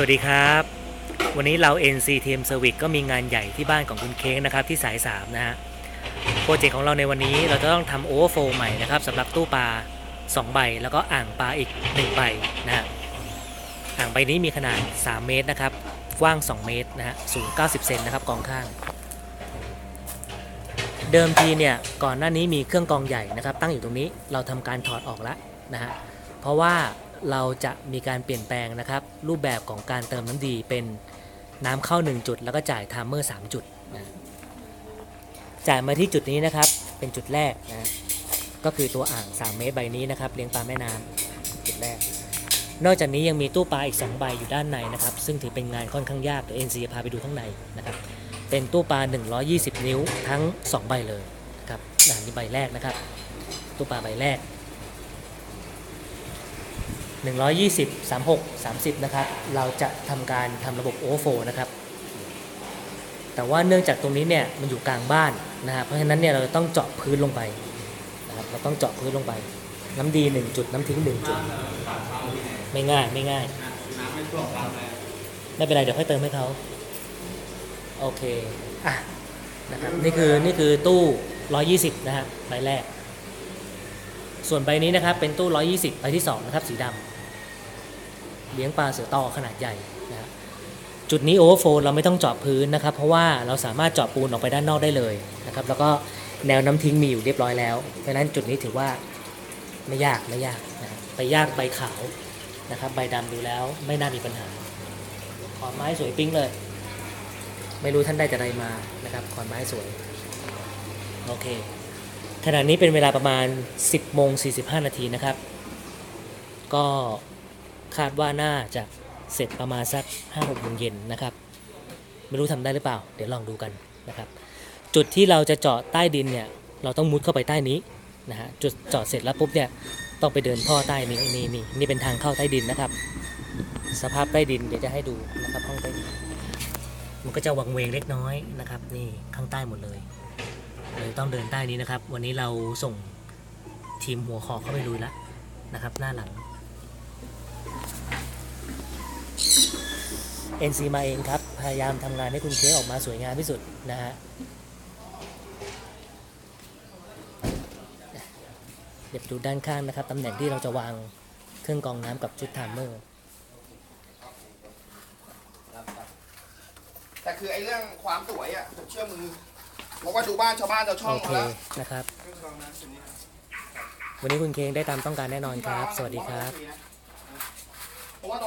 สวัสดีครับ วันนี้เรา NCTM Service ก็มีงานใหญ่ที่บ้านของคุณเค้งนะครับที่สาย 3 นะฮะโปรเจกต์ของเราในวันนี้เราจะต้องทำโอเวอร์โฟใหม่นะครับสำหรับตู้ปลา 2 ใบ แล้วก็อ่างปลาอีก 1 ใบนะฮะอ่างใบนี้มีขนาด 3 เมตรนะครับกว้าง 2 เมตรนะฮะสูง 90 เซนนะครับกองข้าง เดิมทีเนี่ยก่อนหน้านี้มีเครื่องกองใหญ่นะครับตั้งอยู่ตรงนี้เราทำการถอดออกแล้วนะฮะเพราะว่า เราจะมีการเปลี่ยนแปลงนะครับ รูปแบบของการเติมน้ำดีเป็นน้ำเข้า 1 จุด แล้วก็จ่าย timer 3 จุดนะจ่ายมาที่จุดนี้นะครับ เป็นจุดแรกนะก็คือตัวอ่าง 3 เมตรใบนี้นะครับ เลี้ยงปลาแม่น้ำจุดแรก นอกจากนี้ยังมีตู้ปลาอีก 2 ใบอยู่ด้านในนะครับ ซึ่งถือเป็นงานค่อนข้างยากเดี๋ยวเอ็นซีจะพาไปดูข้างในนะครับ เป็นตู้ปลา 120 นิ้วทั้ง 2 ใบเลยนะครับอ่านี่ใบแรกนะครับ ตู้ปลาใบแรก 120 36 30 นะครับ เราจะทำการทำระบบโอเวอร์โฟนะครับ แต่ว่าเนื่องจากตรงนี้เนี่ยมันอยู่กลางบ้านนะครับ เพราะฉะนั้นเนี่ยเราจะต้องเจาะพื้นลงไปนะครับ เราต้องเจาะพื้นลงไป น้ำดี 1 จุด น้ำทิ้ง 1 จุด ไม่ง่ายไม่ง่าย ไม่เป็นไรเดี๋ยวค่อยเติมให้เขาโอเค อะ นะครับ นี่คือนี่คือตู้ 120 นะฮะใบแรกส่วนใบนี้นะครับเป็นตู้ 120 ใบที่ 2 นะครับ สีดำ เลี้ยงปลาเสือต่อขนาดใหญ่นะจุดนี้โอเวอร์โฟเราไม่ต้องเจาะพื้นนะครับ เพราะว่าเราสามารถเจาะปูนออกไปด้านนอกได้เลยนะครับ แล้วก็แนวน้ำทิ้งมีอยู่เรียบร้อยแล้วเพราะฉะนั้นจุดนี้ถือว่าไม่ยากไม่ยากนะไปยากใบขาวนะครับ ใบดำดูแล้วไม่น่ามีปัญหา ขอนไม้สวยปิ๊งเลย ไม่รู้ท่านได้จากอะไรมานะครับขอนไม้สวยโอเคขณะนี้เป็นเวลาประมาณ 10โมง45 นาทีนะครับ ก็ คาดว่าน่าจะเสร็จประมาณสัก5-6โมงเย็นนะครับ ไม่รู้ทำได้หรือเปล่า เดี๋ยวลองดูกันนะครับ จุดที่เราจะเจาะใต้ดินเนี่ย เราต้องมุดเข้าไปใต้นี้นะฮะ จุดเจาะเสร็จแล้วปุ๊บเนี่ยต้องไปเดินท่อใต้นี้นี่นี่นี่เป็นทางเข้าใต้ดินนะครับ สภาพใต้ดินเดี๋ยวจะให้ดูนะครับห้องใต้ดิน มันก็จะวังเวงเล็กน้อยนะครับ นี่ข้างใต้หมดเลยเลยต้องเดินใต้นี้นะครับ วันนี้เราส่งทีมหัวขอเข้าไปลุยแล้วนะครับ หน้าหลัง NC มาเองครับ พยายามทำงานให้คุณเค้กออกมาสวยงามที่สุดนะฮะเดี๋ยวดูด้านข้างนะครับตำแหน่งที่เราจะวางเครื่องกรองน้ำกับชุด timer แต่คือไอ้เรื่องความสวยอะผมเชื่อมือเพราะว่าดูบ้านชาวบ้านชาวช่องโอเคมาแล้วนะครับวันนี้คุณเคงได้ตามต้องการแน่นอนครับ สวัสดีครับ เพราะว่า